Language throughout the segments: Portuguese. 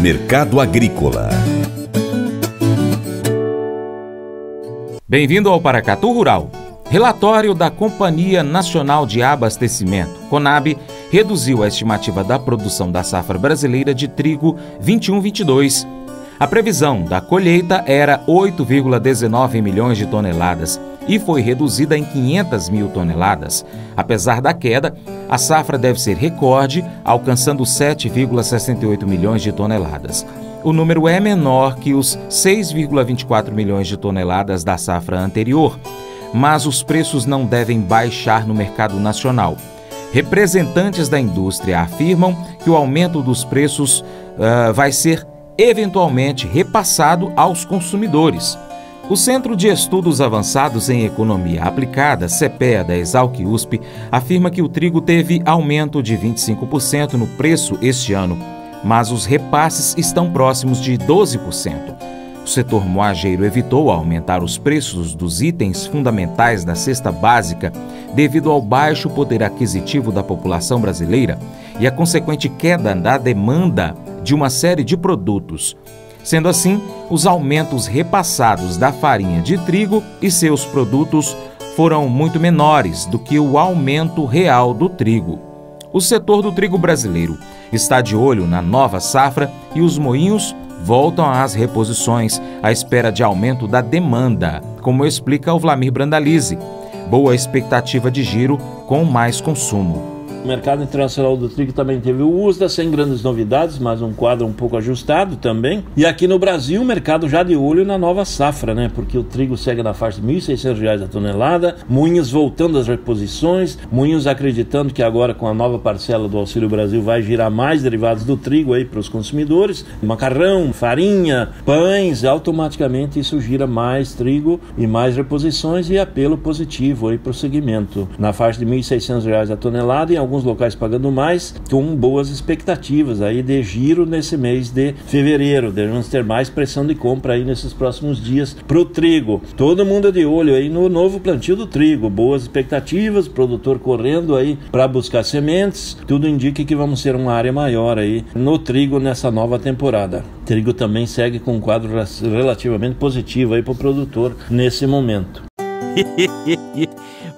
Mercado Agrícola. Bem-vindo ao Paracatu Rural. Relatório da Companhia Nacional de Abastecimento, CONAB, reduziu a estimativa da produção da safra brasileira de trigo 21-22. A previsão da colheita era 8,19 milhões de toneladas e foi reduzida em 500 mil toneladas. Apesar da queda, a safra deve ser recorde, alcançando 7,68 milhões de toneladas. O número é menor que os 6,24 milhões de toneladas da safra anterior, mas os preços não devem baixar no mercado nacional. Representantes da indústria afirmam que o aumento dos preços uh, vai ser eventualmente repassado aos consumidores. O Centro de Estudos Avançados em Economia Aplicada, CEPEA, da Exalc USP, afirma que o trigo teve aumento de 25% no preço este ano, mas os repasses estão próximos de 12%. O setor moageiro evitou aumentar os preços dos itens fundamentais da cesta básica devido ao baixo poder aquisitivo da população brasileira e a consequente queda da demanda de uma série de produtos. Sendo assim, os aumentos repassados da farinha de trigo e seus produtos foram muito menores do que o aumento real do trigo. O setor do trigo brasileiro está de olho na nova safra e os moinhos voltam às reposições à espera de aumento da demanda, como explica o Vlamir Brandalize. Boa expectativa de giro com mais consumo. O mercado internacional do trigo também teve o USDA, sem grandes novidades, mas um quadro um pouco ajustado também. E aqui no Brasil, o mercado já de olho na nova safra, né? Porque o trigo segue na faixa de R$ 1.600 a tonelada, Moinhos voltando às reposições, Moinhos acreditando que agora com a nova parcela do Auxílio Brasil vai girar mais derivados do trigo aí para os consumidores, macarrão, farinha, pães, automaticamente isso gira mais trigo e mais reposições e apelo positivo aí para o segmento. Na faixa de R$ 1.600 a tonelada e alguns locais pagando mais, com boas expectativas aí de giro nesse mês de fevereiro. Devemos ter mais pressão de compra aí nesses próximos dias para o trigo. Todo mundo de olho aí no novo plantio do trigo, boas expectativas, produtor correndo aí para buscar sementes. Tudo indica que vamos ter uma área maior aí no trigo nessa nova temporada. O trigo também segue com um quadro relativamente positivo aí para o produtor nesse momento.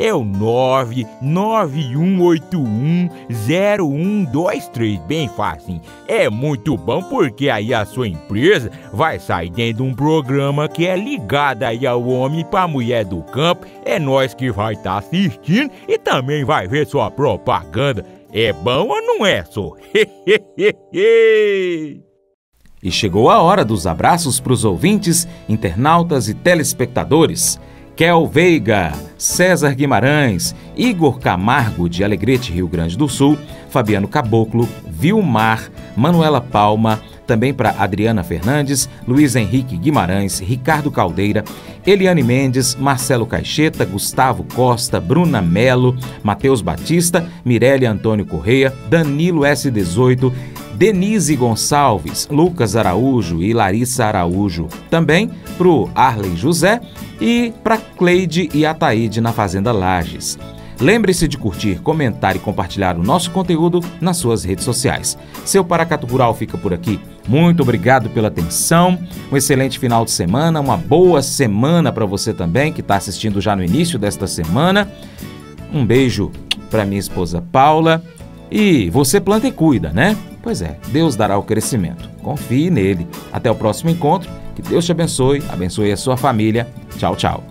é o 991810123, bem fácil. É muito bom porque aí a sua empresa vai sair dentro de um programa que é ligado aí ao homem para mulher do campo. É nós que vai estar tá assistindo e também vai ver sua propaganda. É bom ou não é, só? e chegou a hora dos abraços para os ouvintes, internautas e telespectadores. Kel Veiga, César Guimarães, Igor Camargo, de Alegrete, Rio Grande do Sul, Fabiano Caboclo, Vilmar, Manuela Palma, também para Adriana Fernandes, Luiz Henrique Guimarães, Ricardo Caldeira, Eliane Mendes, Marcelo Caixeta, Gustavo Costa, Bruna Melo, Matheus Batista, Mirelle Antônio Correia, Danilo S18, Denise Gonçalves, Lucas Araújo e Larissa Araújo. Também para o Arley José e para Cleide e Ataíde na Fazenda Lages. Lembre-se de curtir, comentar e compartilhar o nosso conteúdo nas suas redes sociais. Seu Paracato Rural fica por aqui. Muito obrigado pela atenção. Um excelente final de semana, uma boa semana para você também que está assistindo já no início desta semana. Um beijo para minha esposa Paula. E você planta e cuida, né? Pois é, Deus dará o crescimento. Confie nele. Até o próximo encontro. Que Deus te abençoe, abençoe a sua família. Tchau, tchau.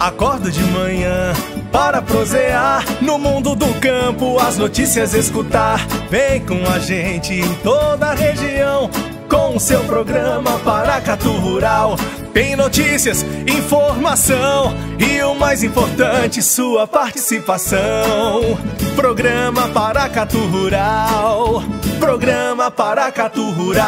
Acordo de manhã para prosear no mundo do campo, as notícias escutar. Vem com a gente em toda a região seu programa Paracatu Rural. Tem notícias, informação e o mais importante, sua participação. Programa Paracatu Rural. Programa Paracatu Rural.